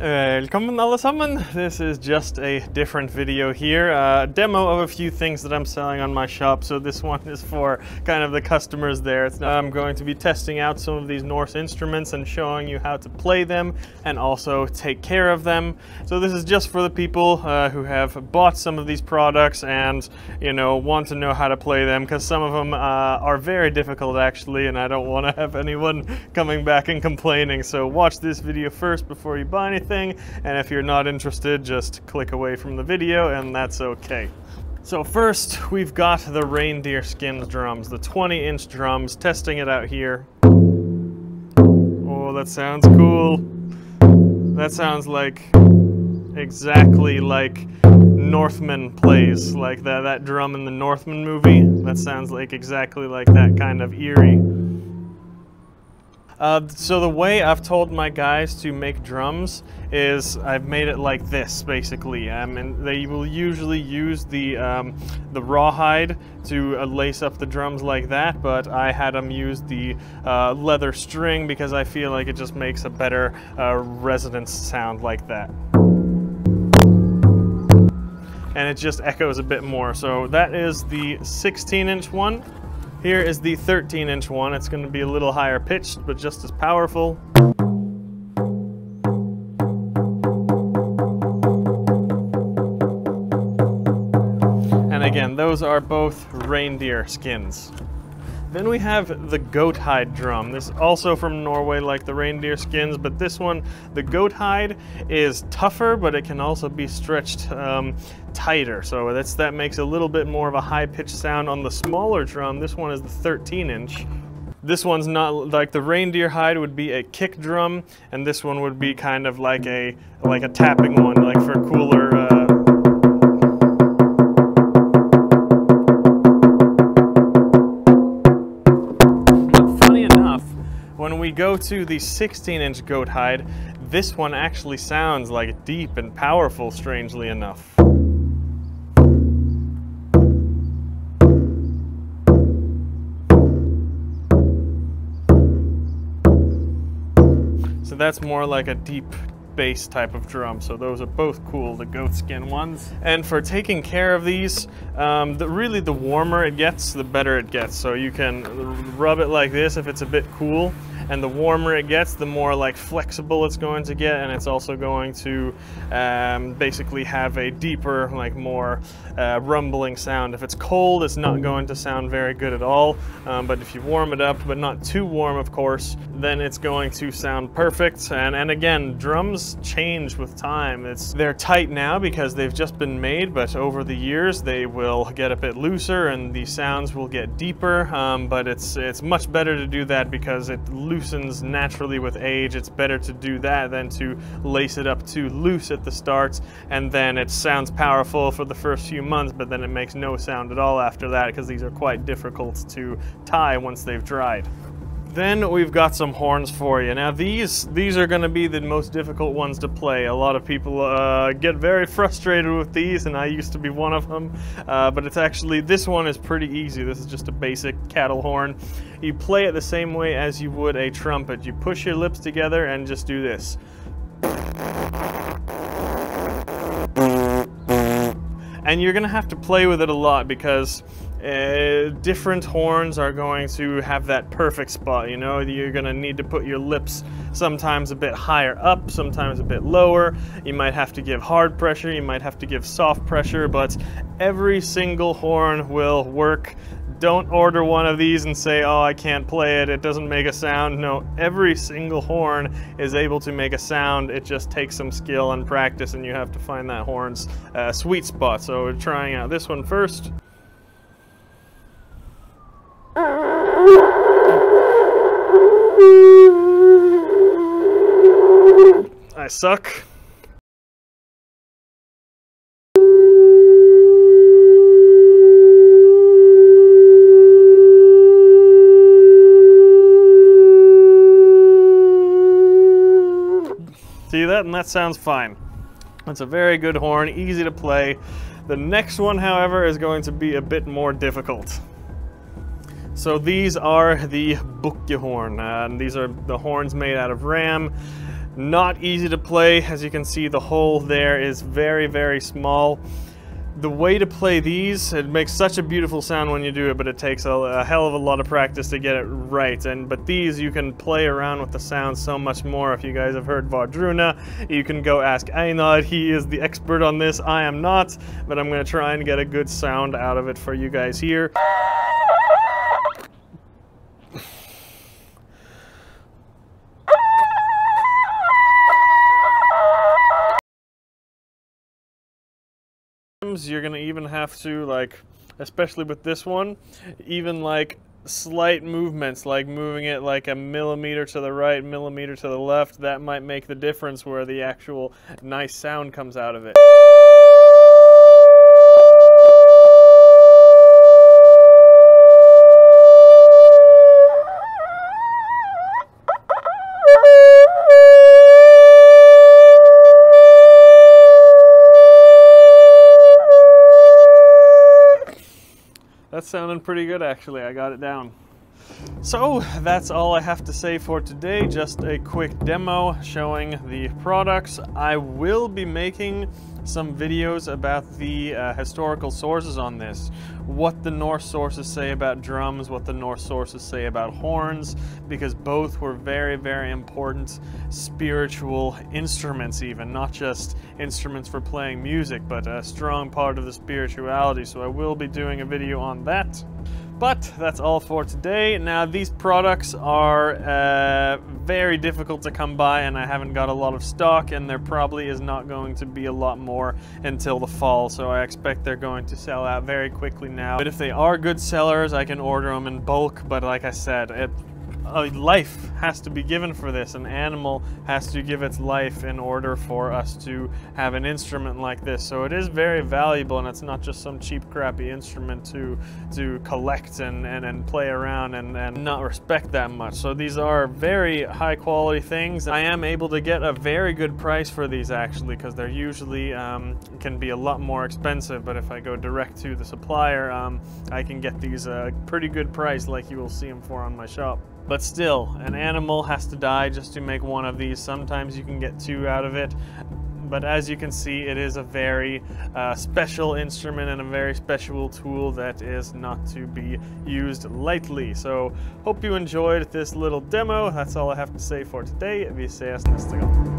Welcome alle sammen! This is just a different video here. A demo of a few things that I'm selling on my shop. So this one is for kind of the customers there. I'm going to be testing out some of these Norse instruments and showing you how to play them and also take care of them. So this is just for the people uh, who have bought some of these products and you know want to know how to play them because some of them uh, are very difficult actually and I don't want to have anyone coming back and complaining. So watch this video first before you buy anything And if you're not interested, just click away from the video and that's okay. So first, we've got the reindeer skins drums, the 20 inch drums, testing it out here. Oh, that sounds cool. That sounds like exactly like Northman plays, like that, that drum in the Northman movie. That sounds like exactly like that kind of eerie. Uh, so the way I've told my guys to make drums is I've made it like this basically. Um, and they will usually use the um, the rawhide to uh, lace up the drums like that but I had them use the uh, leather string because I feel like it just makes a better uh, resonance sound like that. And it just echoes a bit more. So that is the 16 inch one here is the 13 inch one. It's going to be a little higher pitched, but just as powerful. And again, those are both reindeer skins. Then we have the goat hide drum. This is also from Norway like the reindeer skins, but this one, the goat hide is tougher, but it can also be stretched um, tighter. So that's, that makes a little bit more of a high pitched sound on the smaller drum. This one is the 13 inch. This one's not like the reindeer hide would be a kick drum, and this one would be kind of like a like a tapping one, like for cooler we go to the 16 inch goat hide, this one actually sounds like deep and powerful, strangely enough. So that's more like a deep bass type of drum. So those are both cool, the goat skin ones. And for taking care of these, um, the, really the warmer it gets, the better it gets. So you can rub it like this if it's a bit cool and the warmer it gets, the more like flexible it's going to get, and it's also going to um, basically have a deeper, like more uh, rumbling sound. If it's cold, it's not going to sound very good at all, um, but if you warm it up, but not too warm, of course, then it's going to sound perfect. And, and again, drums change with time. It's They're tight now because they've just been made, but over the years they will get a bit looser and the sounds will get deeper, um, but it's, it's much better to do that because it loosens naturally with age. It's better to do that than to lace it up too loose at the start and then it sounds powerful for the first few months but then it makes no sound at all after that because these are quite difficult to tie once they've dried. Then we've got some horns for you. Now these these are going to be the most difficult ones to play. A lot of people uh, get very frustrated with these, and I used to be one of them. Uh, but it's actually this one is pretty easy. This is just a basic cattle horn. You play it the same way as you would a trumpet. You push your lips together and just do this. And you're going to have to play with it a lot because uh, different horns are going to have that perfect spot. You know, you're going to need to put your lips sometimes a bit higher up, sometimes a bit lower. You might have to give hard pressure, you might have to give soft pressure, but every single horn will work. Don't order one of these and say, oh, I can't play it, it doesn't make a sound. No, every single horn is able to make a sound. It just takes some skill and practice, and you have to find that horn's uh, sweet spot. So we're trying out this one first. Suck. See that? And that sounds fine. It's a very good horn, easy to play. The next one, however, is going to be a bit more difficult. So these are the Bukkehorn, and these are the horns made out of ram. Not easy to play. As you can see, the hole there is very, very small the way to play these, it makes such a beautiful sound when you do it, but it takes a, a, hell of a lot of practice to get it right. And But these, you can play around with the sound so much more. If you guys have heard Wardruna, you can go ask Einar. He is the expert on this. I am not, but I'm going to try and get a good sound out of it for you guys here. You're gonna even have to like especially with this one even like slight movements like moving it like a millimeter to the right millimeter to the left that might make the difference where the actual nice sound comes out of it That's sounding pretty good actually. I got it down. So that's all I have to say for today. Just a quick demo showing the products. I will be making some videos about the uh, historical sources on this. What the Norse sources say about drums, what the Norse sources say about horns, because both were very, very important spiritual instruments even, not just instruments for playing music, but a strong part of the spirituality. So I will be doing a video on that. But that's all for today. Now these products are uh, very difficult to come by and I haven't got a lot of stock and there probably is not going to be a lot more until the fall. So I expect they're going to sell out very quickly now. But if they are good sellers, I can order them in bulk. But like I said, it a life has to be given for this. An animal has to give its life in order for us to have an instrument like this. So it is very valuable and it's not just some cheap crappy instrument to to collect and, and, and play around and, and not respect that much. So these are very high quality things. I am able to get a very good price for these actually because they're usually um, can be a lot more expensive but if I go direct to the supplier um, I can get these a uh, pretty good price like you will see them for on my shop. But still, an animal has to die just to make one of these. Sometimes you can get two out of it. But as you can see, it is a very uh, special instrument and a very special tool that is not to be used lightly. So hope you enjoyed this little demo. That's all I have to say for today. Vi ses nästa gång.